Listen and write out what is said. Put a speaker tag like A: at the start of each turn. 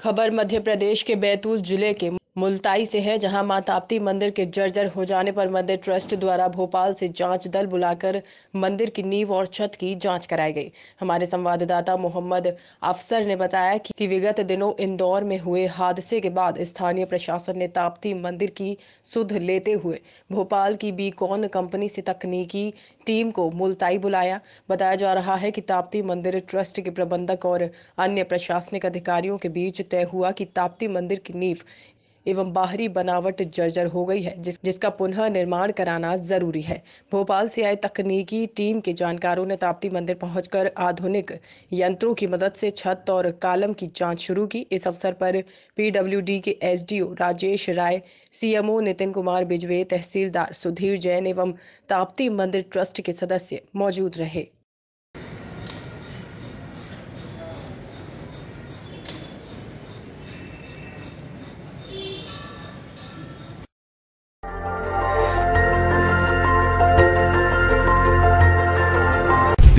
A: खबर मध्य प्रदेश के बैतूल ज़िले के मुल्ताई से है, जहाँ माँ ताप्ती मंदिर के जर्जर हो जाने पर मंदिर ट्रस्ट द्वारा भोपाल से जाँच दल बुलाकर मंदिर की नींव और छत की जाँच कराई गई। हमारे संवाददाता मोहम्मद अफसर ने बताया कि विगत दिनों इंदौर में हुए हादसे के बाद स्थानीय प्रशासन ने ताप्ती मंदिर की सुध लेते हुए भोपाल की बीकॉन कंपनी से तकनीकी टीम को मुल्ताई बुलाया। बताया जा रहा है कि ताप्ती मंदिर ट्रस्ट के प्रबंधक और अन्य प्रशासनिक अधिकारियों के बीच तय हुआ कि ताप्ती मंदिर की नींव एवं बाहरी बनावट जर्जर हो गई है जिस, जिसका पुनः निर्माण कराना ज़रूरी है। भोपाल से आए तकनीकी टीम के जानकारों ने ताप्ती मंदिर पहुंचकर आधुनिक यंत्रों की मदद से छत और कालम की जाँच शुरू की। इस अवसर पर पीडब्ल्यूडी के एसडीओ राजेश राय सीएमओ नितिन कुमार बिजवे तहसीलदार सुधीर जैन एवं ताप्ती मंदिर ट्रस्ट के सदस्य मौजूद रहे।